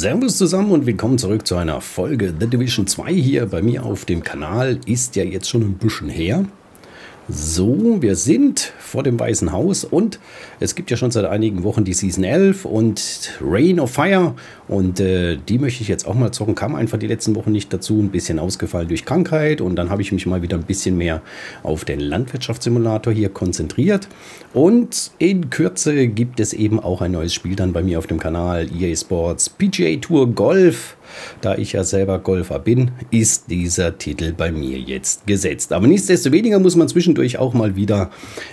Servus zusammen und willkommen zurück zu einer Folge The Division 2 hier bei mir auf dem Kanal. Ist ja jetzt schon ein bisschen her. So, wir sind vor dem Weißen Haus und es gibt ja schon seit einigen Wochen die Season 11 und Rain of Fire und äh, die möchte ich jetzt auch mal zocken. Kam einfach die letzten Wochen nicht dazu, ein bisschen ausgefallen durch Krankheit und dann habe ich mich mal wieder ein bisschen mehr auf den Landwirtschaftssimulator hier konzentriert und in Kürze gibt es eben auch ein neues Spiel dann bei mir auf dem Kanal EA Sports PGA Tour Golf. Da ich ja selber Golfer bin, ist dieser Titel bei mir jetzt gesetzt. Aber nichtsdestoweniger muss man zwischendurch auch mal wieder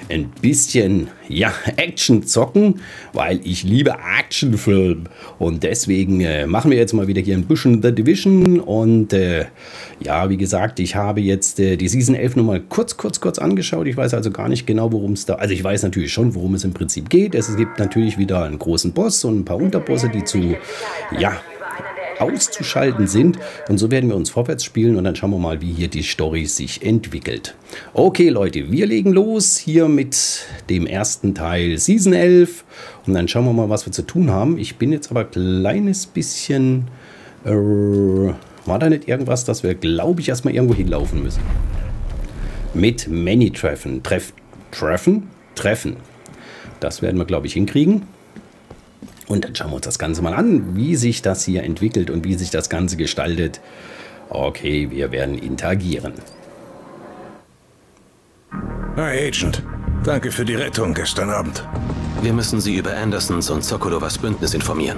ein bisschen ja, Action zocken, weil ich liebe Actionfilm. Und deswegen äh, machen wir jetzt mal wieder hier ein bisschen The Division. Und äh, ja, wie gesagt, ich habe jetzt äh, die Season 11 nochmal kurz, kurz, kurz angeschaut. Ich weiß also gar nicht genau, worum es da... Also ich weiß natürlich schon, worum es im Prinzip geht. Es gibt natürlich wieder einen großen Boss und ein paar Unterbosse, die zu... Ja, auszuschalten sind. Und so werden wir uns vorwärts spielen und dann schauen wir mal, wie hier die Story sich entwickelt. Okay, Leute, wir legen los hier mit dem ersten Teil Season 11 und dann schauen wir mal, was wir zu tun haben. Ich bin jetzt aber ein kleines bisschen... Äh, war da nicht irgendwas, dass wir, glaube ich, erstmal irgendwo hinlaufen müssen? Mit Many-Treffen. Treff, treffen? Treffen. Das werden wir, glaube ich, hinkriegen. Und dann schauen wir uns das Ganze mal an, wie sich das hier entwickelt und wie sich das Ganze gestaltet. Okay, wir werden interagieren. Hi, Agent. Danke für die Rettung gestern Abend. Wir müssen Sie über Andersons und Sokolovas Bündnis informieren.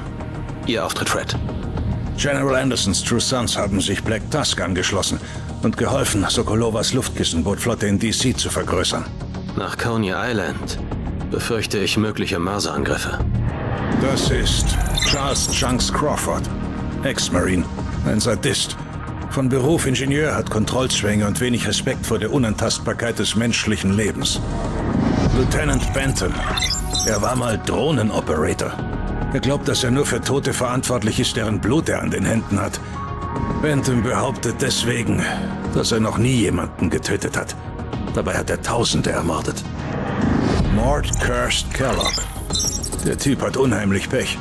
Ihr Auftritt, Fred. General Andersons True Sons haben sich Black Tusk angeschlossen und geholfen, Sokolovas Luftkissenbootflotte in DC zu vergrößern. Nach Coney Island befürchte ich mögliche Mörserangriffe. Das ist Charles Chunks Crawford, Ex-Marine, ein Sadist. Von Beruf Ingenieur, hat Kontrollzwänge und wenig Respekt vor der Unantastbarkeit des menschlichen Lebens. Lieutenant Benton, er war mal Drohnenoperator. Er glaubt, dass er nur für Tote verantwortlich ist, deren Blut er an den Händen hat. Benton behauptet deswegen, dass er noch nie jemanden getötet hat. Dabei hat er Tausende ermordet. Mort Kirst Kellogg, der Typ hat unheimlich Pech.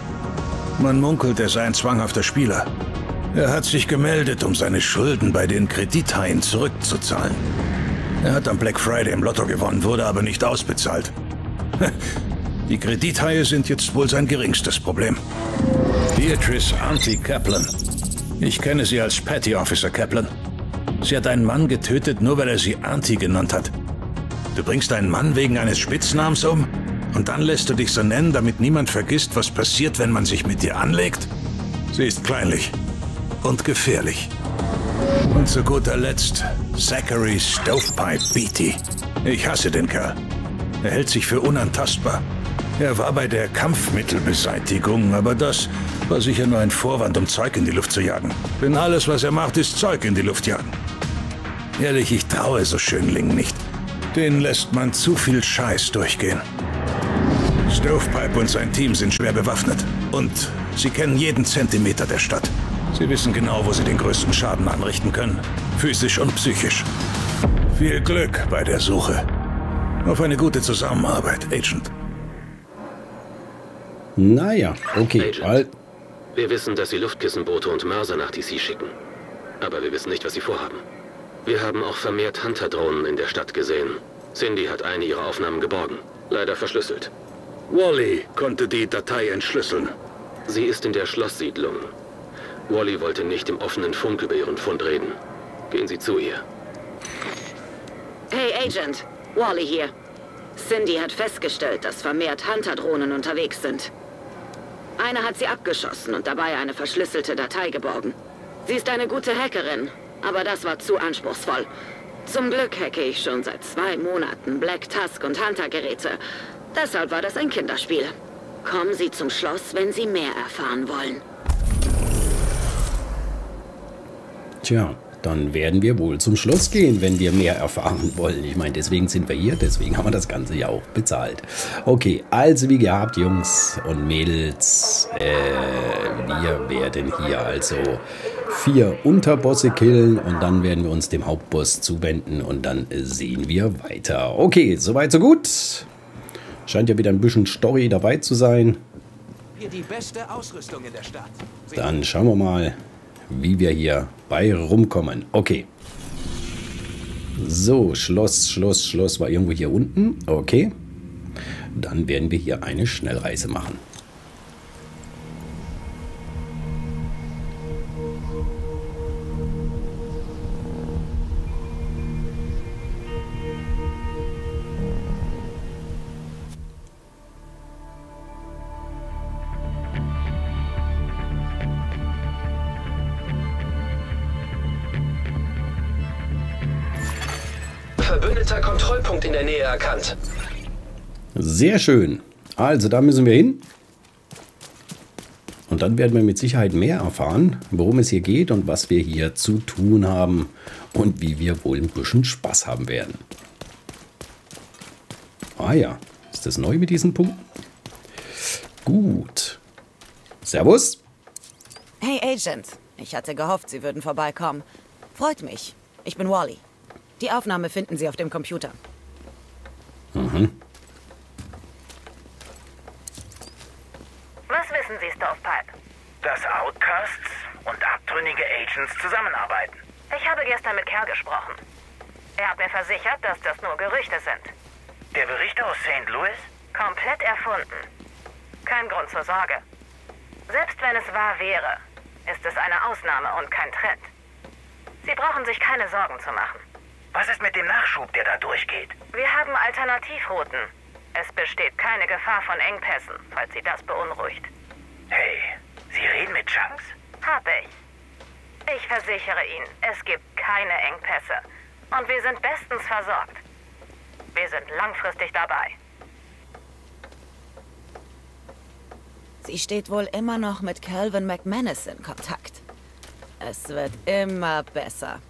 Man munkelt, er sei ein zwanghafter Spieler. Er hat sich gemeldet, um seine Schulden bei den Kredithaien zurückzuzahlen. Er hat am Black Friday im Lotto gewonnen, wurde aber nicht ausbezahlt. Die Kredithaie sind jetzt wohl sein geringstes Problem. Beatrice Auntie Kaplan. Ich kenne sie als Petty Officer Kaplan. Sie hat einen Mann getötet, nur weil er sie Auntie genannt hat. Du bringst einen Mann wegen eines Spitznamens um? Und dann lässt du dich so nennen, damit niemand vergisst, was passiert, wenn man sich mit dir anlegt? Sie ist kleinlich und gefährlich. Und zu guter Letzt Zachary Stovepipe Beatty. Ich hasse den Kerl. Er hält sich für unantastbar. Er war bei der Kampfmittelbeseitigung, aber das war sicher nur ein Vorwand, um Zeug in die Luft zu jagen. Denn alles, was er macht, ist Zeug in die Luft jagen. Ehrlich, ich traue so Schönlingen nicht. Den lässt man zu viel Scheiß durchgehen. Stovepipe und sein Team sind schwer bewaffnet. Und sie kennen jeden Zentimeter der Stadt. Sie wissen genau, wo sie den größten Schaden anrichten können. Physisch und psychisch. Viel Glück bei der Suche. Auf eine gute Zusammenarbeit, Agent. Naja, okay. Agent, wir wissen, dass Sie Luftkissenboote und Mörser nach DC schicken. Aber wir wissen nicht, was Sie vorhaben. Wir haben auch vermehrt Hunter-Drohnen in der Stadt gesehen. Cindy hat eine ihrer Aufnahmen geborgen. Leider verschlüsselt. Wally konnte die Datei entschlüsseln. Sie ist in der Schlosssiedlung. Wally wollte nicht im offenen Funk über ihren Fund reden. Gehen Sie zu ihr. Hey Agent, Wally hier. Cindy hat festgestellt, dass vermehrt Hunter-Drohnen unterwegs sind. Eine hat sie abgeschossen und dabei eine verschlüsselte Datei geborgen. Sie ist eine gute Hackerin, aber das war zu anspruchsvoll. Zum Glück hacke ich schon seit zwei Monaten Black Tusk und Hunter-Geräte Deshalb war das ein Kinderspiel. Kommen Sie zum Schloss, wenn Sie mehr erfahren wollen. Tja, dann werden wir wohl zum Schloss gehen, wenn wir mehr erfahren wollen. Ich meine, deswegen sind wir hier, deswegen haben wir das Ganze ja auch bezahlt. Okay, also wie gehabt, Jungs und Mädels, äh, wir werden hier also vier Unterbosse killen und dann werden wir uns dem Hauptboss zuwenden und dann sehen wir weiter. Okay, soweit so gut. Scheint ja wieder ein bisschen Story dabei zu sein. Dann schauen wir mal, wie wir hier bei rumkommen. Okay. So, Schloss, Schloss, Schloss war irgendwo hier unten. Okay. Dann werden wir hier eine Schnellreise machen. Verbündeter Kontrollpunkt in der Nähe erkannt. Sehr schön. Also da müssen wir hin. Und dann werden wir mit Sicherheit mehr erfahren, worum es hier geht und was wir hier zu tun haben und wie wir wohl ein bisschen Spaß haben werden. Ah ja, ist das neu mit diesen Punkten? Gut. Servus. Hey Agent, ich hatte gehofft, Sie würden vorbeikommen. Freut mich. Ich bin Wally. Die Aufnahme finden Sie auf dem Computer. Was wissen Sie, Stovepipe? dass Outcasts und abtrünnige Agents zusammenarbeiten. Ich habe gestern mit Kerl gesprochen. Er hat mir versichert, dass das nur Gerüchte sind. Der Bericht aus St. Louis? Komplett erfunden. Kein Grund zur Sorge. Selbst wenn es wahr wäre, ist es eine Ausnahme und kein Trend. Sie brauchen sich keine Sorgen zu machen. Was ist mit dem Nachschub, der da durchgeht? Wir haben Alternativrouten. Es besteht keine Gefahr von Engpässen, falls Sie das beunruhigt. Hey, Sie reden mit Chunks? Hab ich. Ich versichere Ihnen, es gibt keine Engpässe. Und wir sind bestens versorgt. Wir sind langfristig dabei. Sie steht wohl immer noch mit Calvin McManus in Kontakt. Es wird immer besser.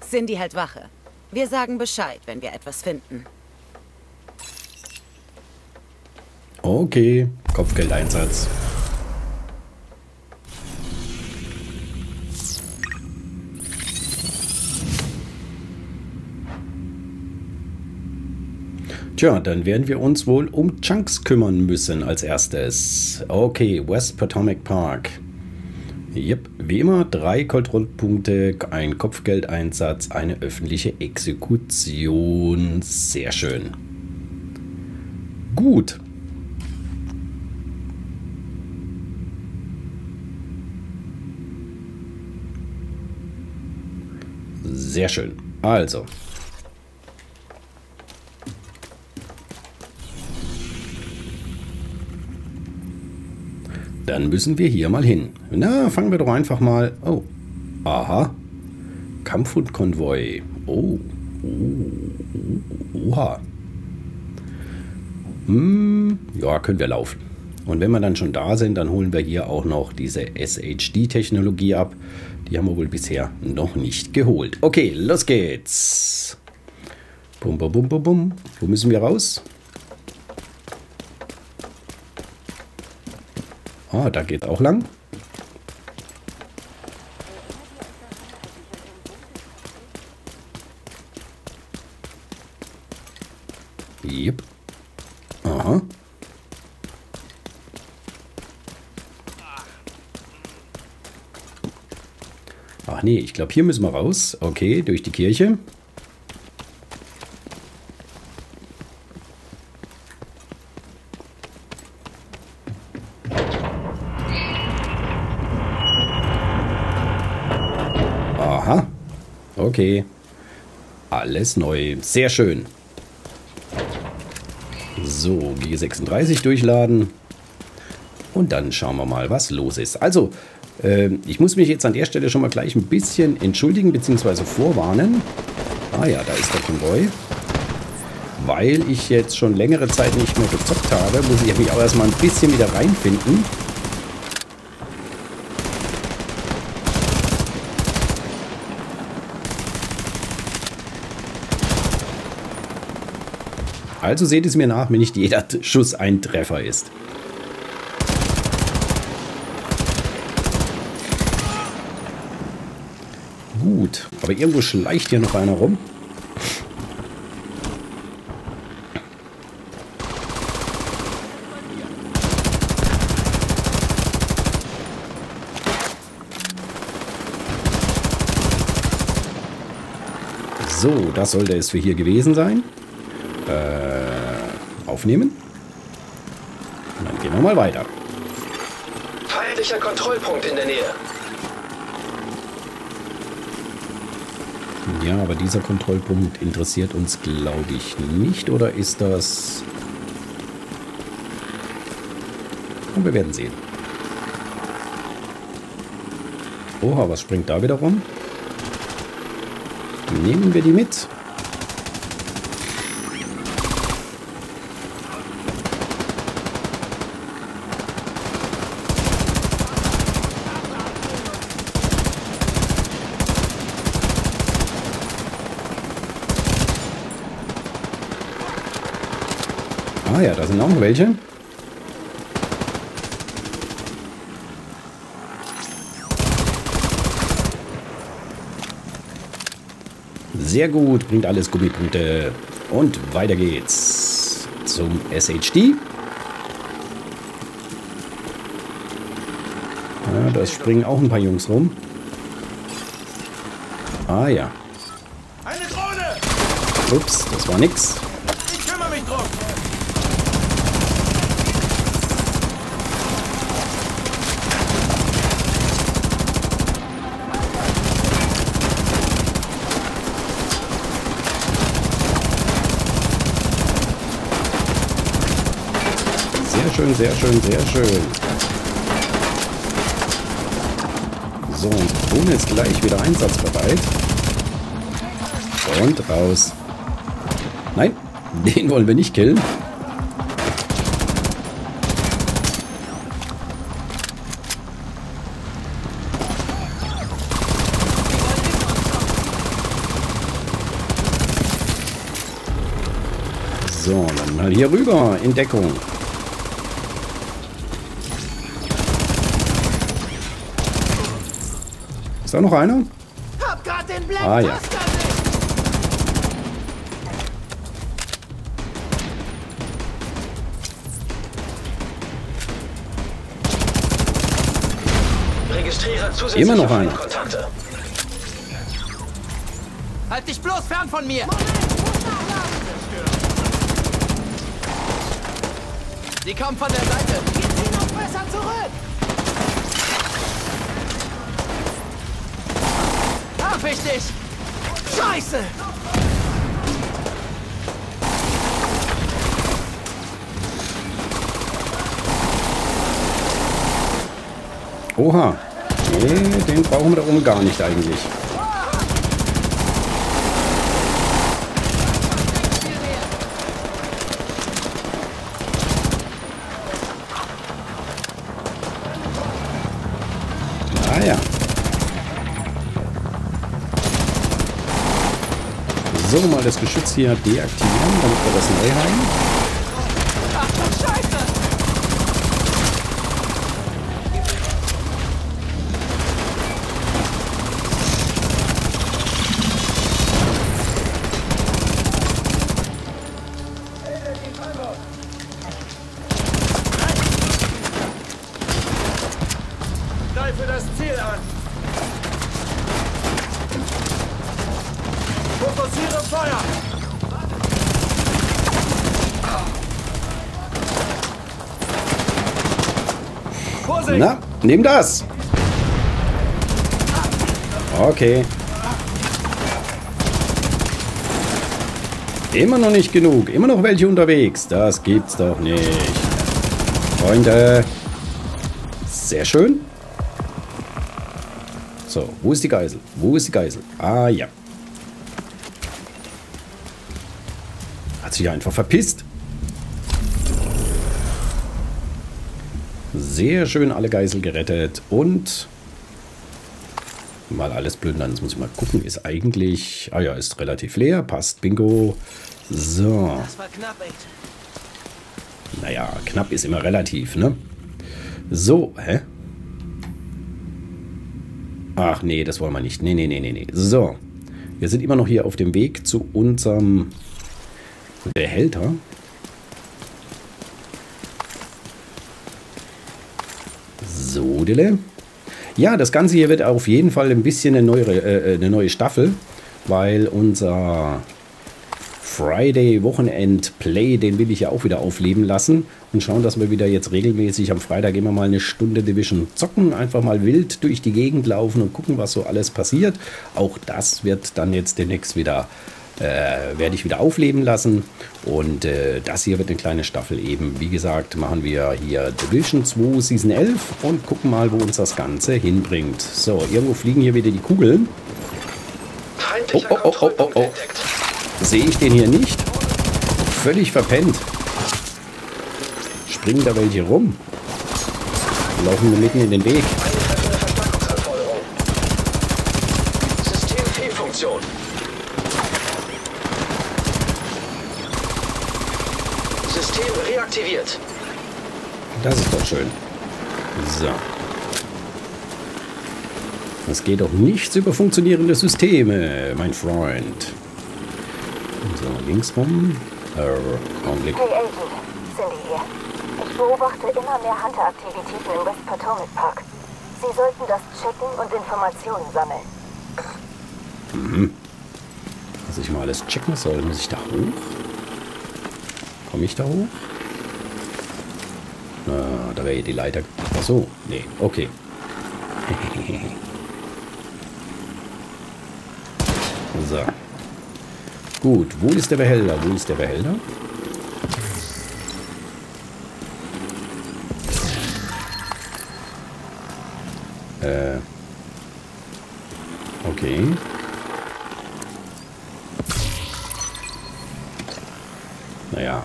Cindy hält Wache. Wir sagen Bescheid, wenn wir etwas finden. Okay, Kopfgeldeinsatz. Tja, dann werden wir uns wohl um Chunks kümmern müssen als erstes. Okay, West Potomac Park. Yep, wie immer drei Kontrollpunkte, ein Kopfgeldeinsatz, eine öffentliche Exekution. Sehr schön. Gut. Sehr schön. Also. Dann müssen wir hier mal hin. Na, fangen wir doch einfach mal. Oh. Aha. Kampfhundkonvoi. Oh. oh. Oha. Hm, ja, können wir laufen. Und wenn wir dann schon da sind, dann holen wir hier auch noch diese SHD-Technologie ab. Die haben wir wohl bisher noch nicht geholt. Okay, los geht's. Bum, bum, bum, bum, bum. Wo müssen wir raus? Ah, da geht auch lang. Yep. Aha. Ach nee, ich glaube, hier müssen wir raus. Okay, durch die Kirche. Okay. Alles neu. Sehr schön. So, G36 durchladen. Und dann schauen wir mal, was los ist. Also, äh, ich muss mich jetzt an der Stelle schon mal gleich ein bisschen entschuldigen bzw. vorwarnen. Ah ja, da ist der Konvoi. Weil ich jetzt schon längere Zeit nicht mehr gezockt habe, muss ich mich auch erstmal ein bisschen wieder reinfinden. Also seht es mir nach, wenn nicht jeder Schuss ein Treffer ist. Gut, aber irgendwo schleicht hier noch einer rum. So, das sollte es für hier gewesen sein. Äh, aufnehmen. Und dann gehen wir mal weiter. Feindlicher Kontrollpunkt in der Nähe. Ja, aber dieser Kontrollpunkt interessiert uns, glaube ich, nicht. Oder ist das... Und wir werden sehen. Oha, was springt da wieder rum? Nehmen wir die mit. Ah welche. Sehr gut, bringt alles Gummipunkte. Und weiter geht's zum SHD. Ja, da springen auch ein paar Jungs rum. Ah ja. Eine Drohne! Ups, das war nix. Ich kümmere mich drum! Sehr schön, sehr schön, sehr schön. So, und Drohne ist gleich wieder einsatzbereit. Und raus. Nein, den wollen wir nicht killen. So, dann mal hier rüber in Deckung. Ist da noch einer? Hab grad den Black Ah, ja. Immer noch einer. Halt dich bloß fern von mir! Sie kommen von der Seite. Wir ziehen uns besser zurück. Dich! Scheiße! Oha. Nee, den brauchen wir da oben gar nicht eigentlich. Mal das Geschütz hier deaktivieren, damit wir das neu haben. Nimm das. Okay. Immer noch nicht genug. Immer noch welche unterwegs. Das gibt's doch nicht. Freunde. Sehr schön. So, wo ist die Geisel? Wo ist die Geisel? Ah, ja. Hat sich einfach verpisst. Sehr schön alle Geisel gerettet und mal alles plündern. Jetzt muss ich mal gucken, ist eigentlich... Ah ja, ist relativ leer, passt, bingo. So, Das war knapp, echt. naja, knapp ist immer relativ, ne? So, hä? Ach nee, das wollen wir nicht. Nee, nee, nee, nee, nee. So, wir sind immer noch hier auf dem Weg zu unserem Behälter. So, Dille. Ja, das Ganze hier wird auf jeden Fall ein bisschen eine neue, äh, eine neue Staffel. weil unser Friday Wochenend Play, den will ich ja auch wieder aufleben lassen und schauen, dass wir wieder jetzt regelmäßig am Freitag immer mal eine Stunde Division zocken, einfach mal wild durch die Gegend laufen und gucken, was so alles passiert. Auch das wird dann jetzt demnächst wieder äh, werde ich wieder aufleben lassen. Und äh, das hier wird eine kleine Staffel eben. Wie gesagt, machen wir hier Division 2 Season 11 und gucken mal, wo uns das Ganze hinbringt. So, irgendwo fliegen hier wieder die Kugeln. Oh, oh, oh, oh, oh, oh. Sehe ich den hier nicht? Völlig verpennt. Springen da welche rum? Laufen wir mitten in den Weg. System Fehlfunktion. System reaktiviert. Das ist doch schön. So. Es geht doch nichts über funktionierende Systeme, mein Freund. So, links rum. Äh, Augenblick. Hey Agent, Cindy hier. Ich beobachte immer mehr Hunter-Aktivitäten im West Potomac Park. Sie sollten das checken und Informationen sammeln. Was ich mal alles checken soll. Muss ich da hoch? Komme ich da hoch? Na, da wäre hier die Leiter. Ach so, nee, okay. so. Gut, wo ist der Behälter? Wo ist der Behälter? Äh. Okay. Naja.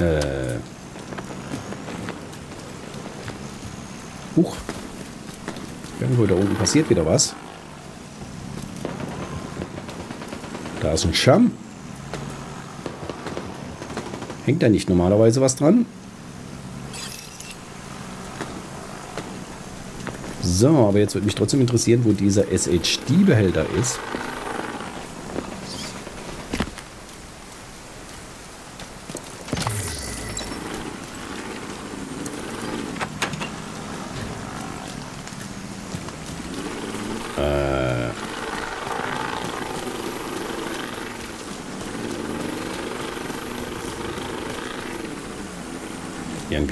Äh. Huch. Irgendwo da unten passiert wieder was. Da ist ein Schirm. Hängt da nicht normalerweise was dran? So, aber jetzt würde mich trotzdem interessieren, wo dieser SHD-Behälter ist.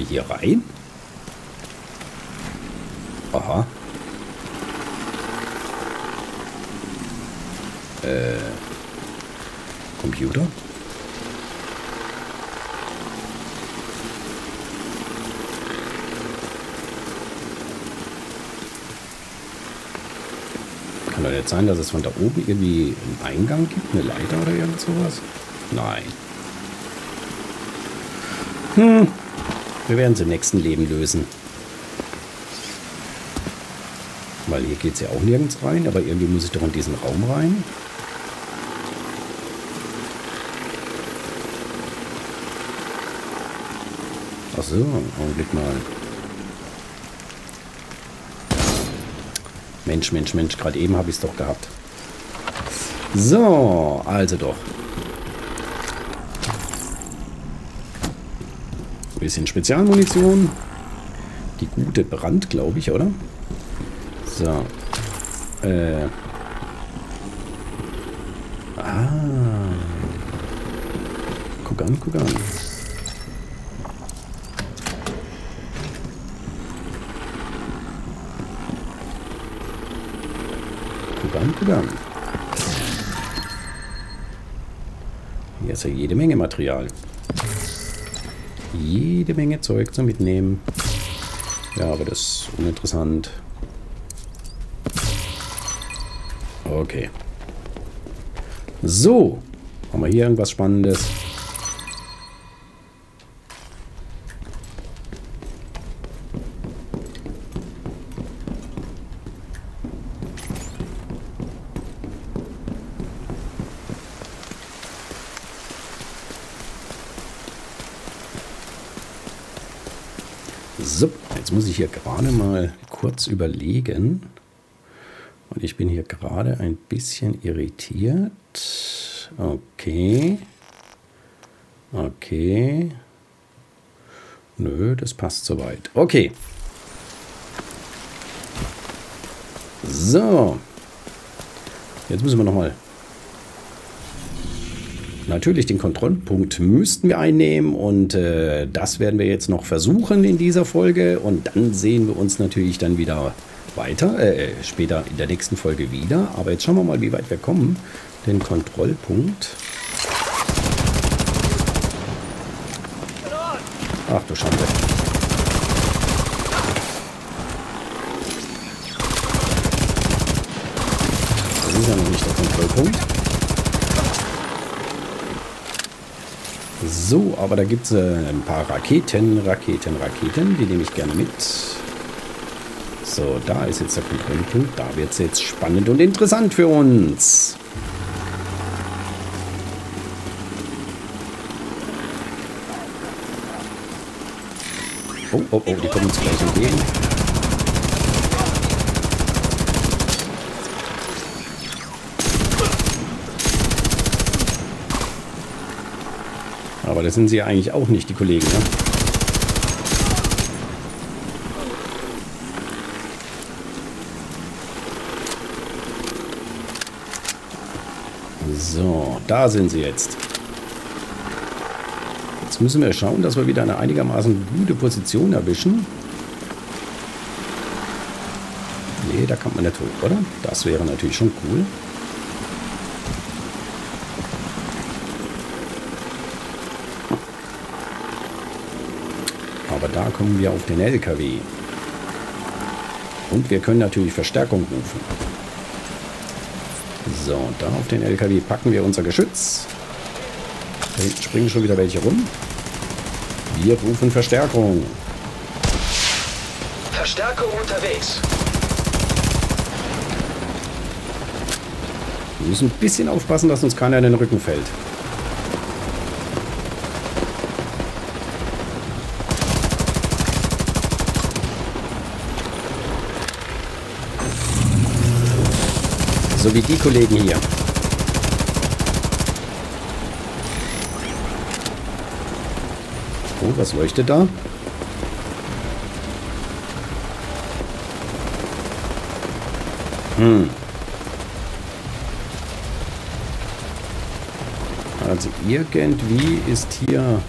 Hier rein? Aha. Äh. Computer? Kann doch nicht sein, dass es von da oben irgendwie einen Eingang gibt, eine Leiter oder irgend sowas? Nein. Hm. Wir werden es im nächsten Leben lösen. Weil hier geht es ja auch nirgends rein, aber irgendwie muss ich doch in diesen Raum rein. Ach so, Augenblick mal. Mensch, Mensch, Mensch, gerade eben habe ich es doch gehabt. So, also doch. Bisschen Spezialmunition. Die gute Brand, glaube ich, oder? So. Äh. Ah. Guck an, guck an. Guck an, guck an. Hier ist ja jede Menge Material. Jede Menge Zeug zum Mitnehmen. Ja, aber das ist uninteressant. Okay. So. Haben wir hier irgendwas Spannendes? So, jetzt muss ich hier gerade mal kurz überlegen. Und ich bin hier gerade ein bisschen irritiert. Okay. Okay. Nö, das passt soweit. Okay. So. Jetzt müssen wir nochmal. Natürlich, den Kontrollpunkt müssten wir einnehmen und äh, das werden wir jetzt noch versuchen in dieser Folge und dann sehen wir uns natürlich dann wieder weiter, äh, später in der nächsten Folge wieder. Aber jetzt schauen wir mal, wie weit wir kommen. Den Kontrollpunkt. Ach du Schande. Das ist ja noch nicht der Kontrollpunkt. So, aber da gibt es äh, ein paar Raketen, Raketen, Raketen. Die nehme ich gerne mit. So, da ist jetzt der Kontrollpunkt. Da wird es jetzt spannend und interessant für uns. Oh, oh, oh, die kommen uns gleich entgegen. Aber das sind sie ja eigentlich auch nicht, die Kollegen, ne? So, da sind sie jetzt. Jetzt müssen wir schauen, dass wir wieder eine einigermaßen gute Position erwischen. Nee, da kann man nicht hoch, oder? Das wäre natürlich schon cool. Aber da kommen wir auf den LKW. Und wir können natürlich Verstärkung rufen. So, da auf den LKW packen wir unser Geschütz. Da hinten springen schon wieder welche rum. Wir rufen Verstärkung. Verstärkung unterwegs. Wir müssen ein bisschen aufpassen, dass uns keiner in den Rücken fällt. So wie die Kollegen hier. Oh, was leuchtet da? Hm. Also irgendwie ist hier...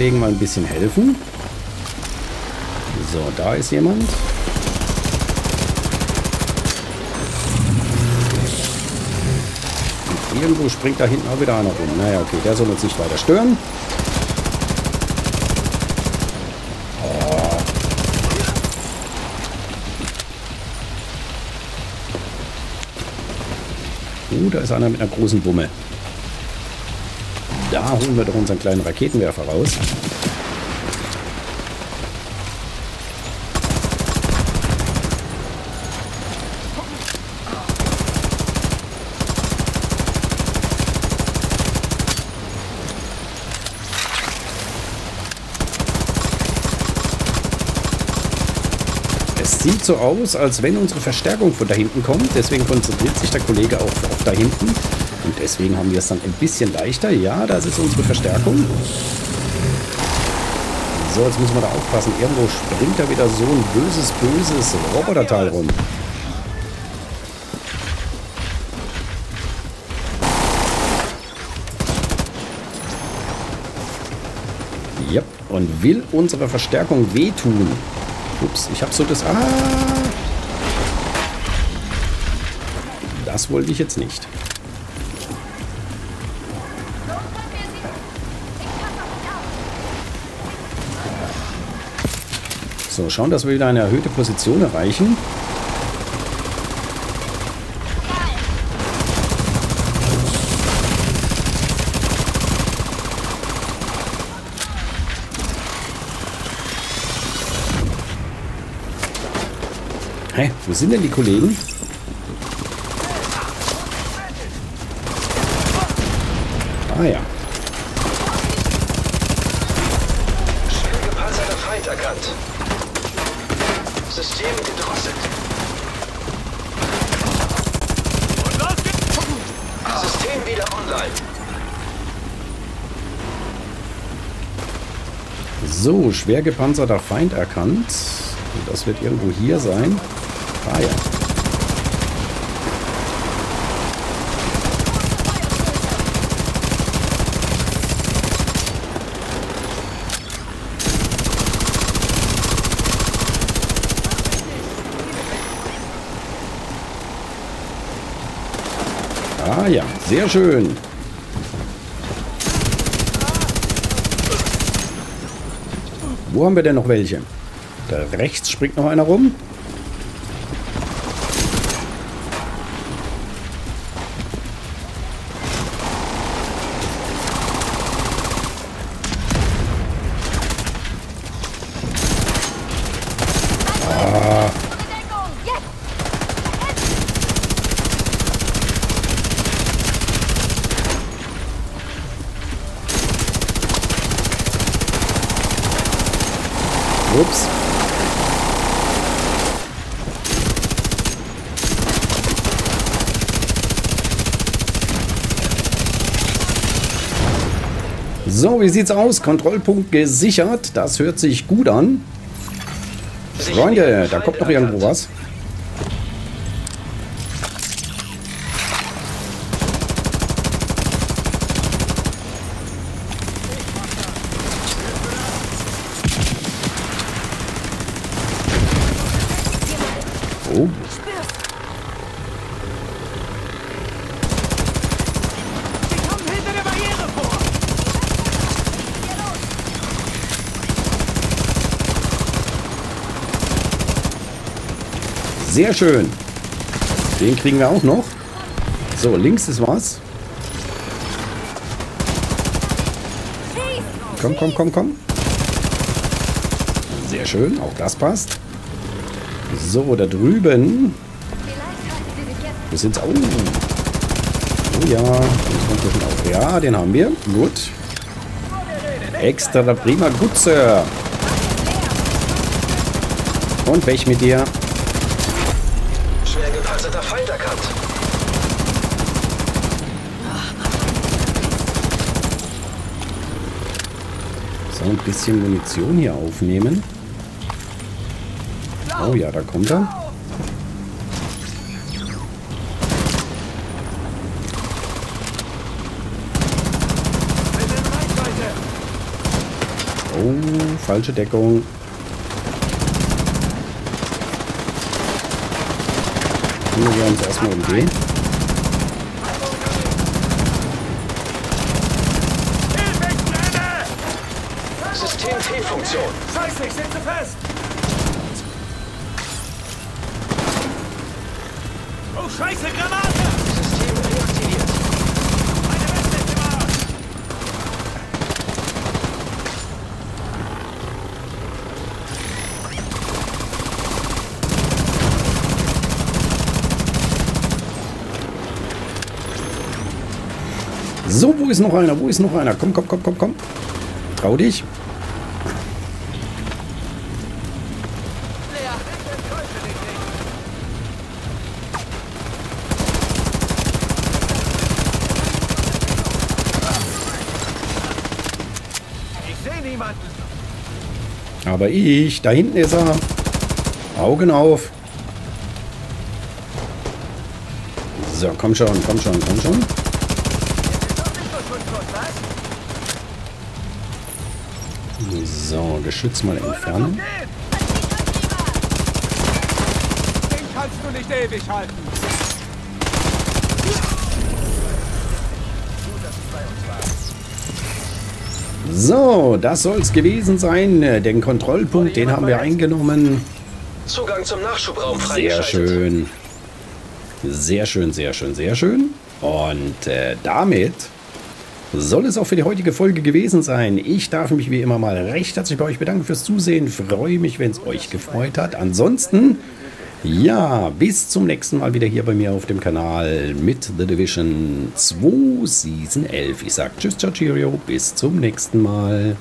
Kollegen mal ein bisschen helfen. So, da ist jemand. Und irgendwo springt da hinten auch wieder einer rum. Naja, okay, der soll uns nicht weiter stören. Oh, da ist einer mit einer großen Wumme. Da holen wir doch unseren kleinen Raketenwerfer raus. Es sieht so aus, als wenn unsere Verstärkung von da hinten kommt. Deswegen konzentriert sich der Kollege auch auf da hinten. Und deswegen haben wir es dann ein bisschen leichter. Ja, das ist unsere Verstärkung. So, jetzt müssen wir da aufpassen. Irgendwo springt da wieder so ein böses, böses Roboterteil rum. Ja, und will unsere Verstärkung wehtun. Ups, ich habe so das... Ah! Das wollte ich jetzt nicht. So, schauen, dass wir wieder eine erhöhte Position erreichen. Hä? Wo sind denn die Kollegen? Ah ja. Schwer gepanzerter Feind erkannt. System gedrosselt. System wieder online. So, schwer gepanzerter Feind erkannt. Das wird irgendwo hier sein. Ah ja. Ah ja, sehr schön. Wo haben wir denn noch welche? Da rechts springt noch einer rum. Ups. So, wie sieht's aus? Kontrollpunkt gesichert. Das hört sich gut an. Freunde, da kommt noch irgendwo was. Sehr schön. Den kriegen wir auch noch. So, links ist was. Komm, komm, komm, komm. Sehr schön, auch das passt. So, da drüben. Wo sind's? Oh. Oh ja. Den. Ja, den haben wir. Gut. Extra prima. Gut, Sir. Und weg mit dir. Schwer gepanzerter Feind erkannt. So, ein bisschen Munition hier aufnehmen. Oh ja, da kommt er. Oh, falsche Deckung. Kümmern wir uns erstmal um den. System T-Funktion. Scheiße, ich sitze fest! Oh, Scheiße, Granate! System reaktiviert. Meine Weste ist im Arsch! So, wo ist noch einer? Wo ist noch einer? Komm, komm, komm, komm, komm. Trau dich. Leer! Ich enttäusche dich nicht! Ich sehe niemanden! Aber ich, da hinten ist er. Augen auf. So, komm schon, komm schon, komm schon. So Geschütz mal entfernen. Den kannst du nicht ewig halten! So, das soll's gewesen sein. Den Kontrollpunkt, den haben wir eingenommen. Zugang zum Nachschubraum Sehr schön. Sehr schön, sehr schön, sehr schön. Und äh, damit soll es auch für die heutige Folge gewesen sein. Ich darf mich wie immer mal recht herzlich bei euch bedanken fürs Zusehen. Freue mich, wenn es euch gefreut hat. Ansonsten, ja, bis zum nächsten Mal wieder hier bei mir auf dem Kanal mit The Division 2 Season 11. Ich sage Tschüss, ciao, cheerio, bis zum nächsten Mal.